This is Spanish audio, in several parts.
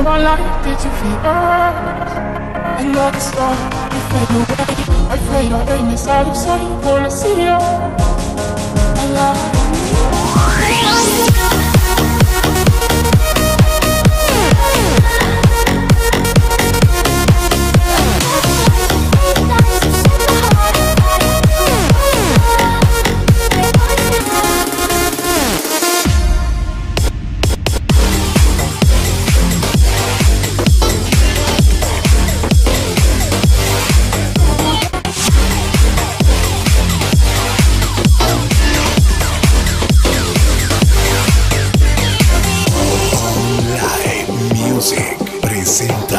to my light. Did you feel us? Another star, you fade away. Afraid our aim is out of sight. Wanna see you alive. Music presenta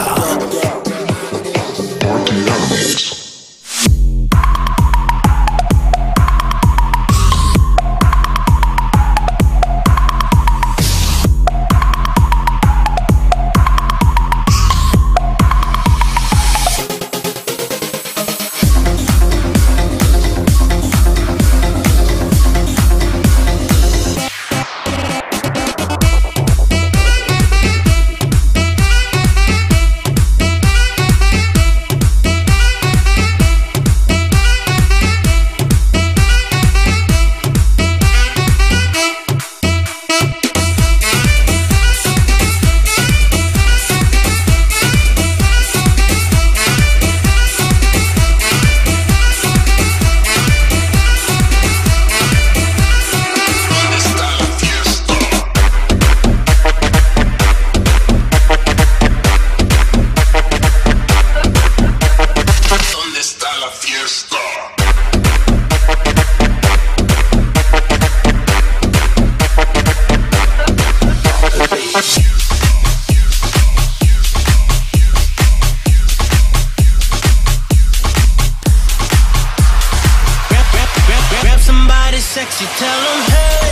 sexy, tell them hey.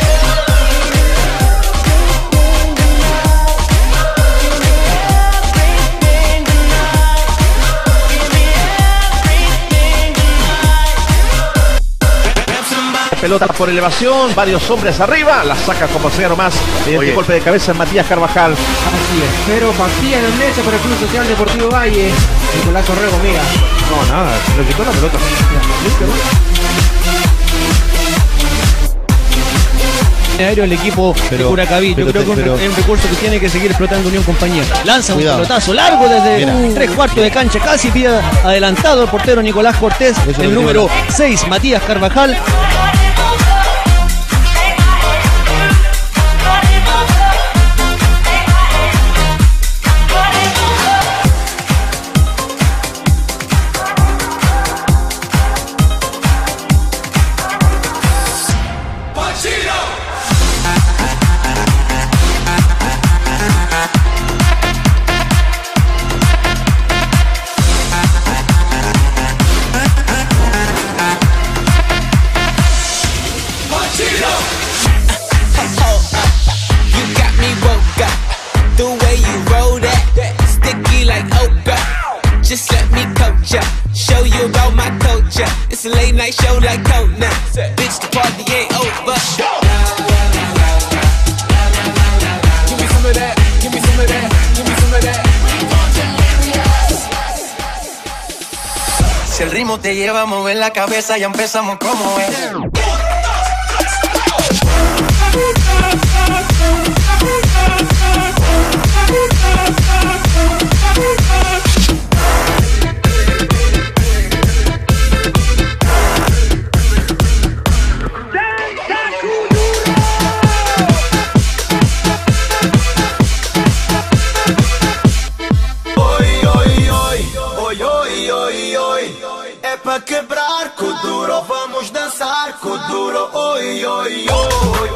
Pelota por elevación, varios hombres arriba, la saca como sea nomás. Mediante golpe de cabeza en Matías Carvajal. Así es, pero partida en el medio para el Club Social Deportivo Valle. Nicolás Torrego, mira. No, nada, le quitó la pelota. aéreo el equipo de Curacaví. Yo creo que es un- pero- es un recurso que tiene que seguir explotando Unión Compañía. Lanza Cuidado. un pelotazo largo desde Mira. tres cuartos de cancha, casi pide adelantado el portero Nicolás Cortés, Eso el número digo. 6 Matías Carvajal. Show like Conan. Bitch, the party ain't over. Give me some of that, give me some of that, give me some of that. Si el ritmo te lleva a mover la cabeza, ya empezamos como es. yo, yo, yo.